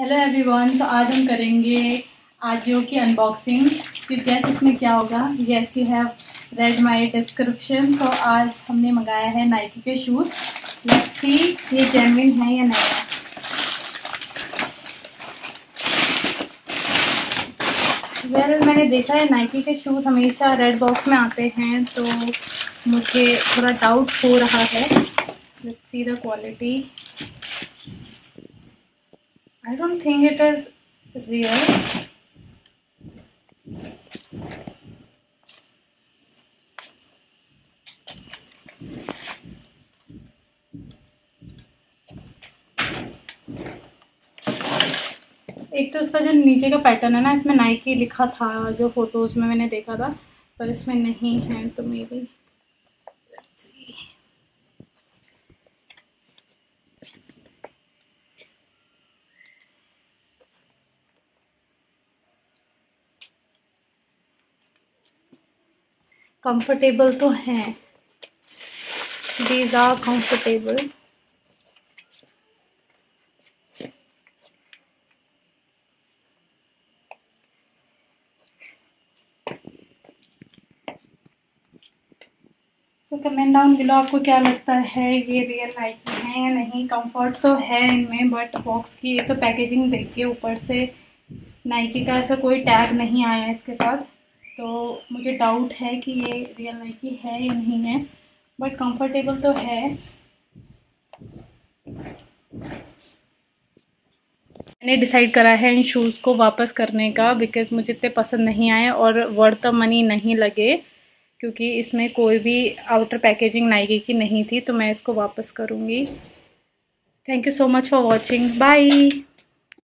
Hello everyone so आज हम करेंगे आज जो की अनबॉक्सिंग फिर गैस इसमें क्या होगा? Yes you have read my description so आज हमने मंगाया है नाइकी के शूज़ लेट्स सी ये जेनविन है या नहीं. वेल well, मैंने देखा है नाइकी के शूज़ हमेशा रेड बॉक्स में आते हैं तो मुझे थोड़ा डाउट हो रहा है. Let's see the quality I don't think it is real. एक तो इसका जो नीचे का पैटर्न है ना, इसमें नाइकी लिखा था, जो फ़ोटोज़ में मैंने देखा था, पर इसमें नहीं है तो मेरी कंफर्टेबल तो हैं। These are comfortable so comment down below आपको क्या लगता है? ये रियल नाइकी है या नहीं? कंफर्ट तो है इनमें बट बॉक्स की तो पैकेजिंग देखिए ऊपर से नाइकी का ऐसा कोई टैग नहीं आया इसके साथ। तो मुझे डाउट है कि ये रियल नाइकी है या नहीं है बट कंफर्टेबल तो है। मैंने डिसाइड करा है इन शूज़ को वापस करने का बिकॉज़ मुझे इतने पसंद नहीं आए और वर्थ मनी नहीं लगे, क्योंकि इसमें कोई भी आउटर पैकेजिंग नाइकी की नहीं थी तो मैं इसको वापस करूँगी। Thank you so much for watching bye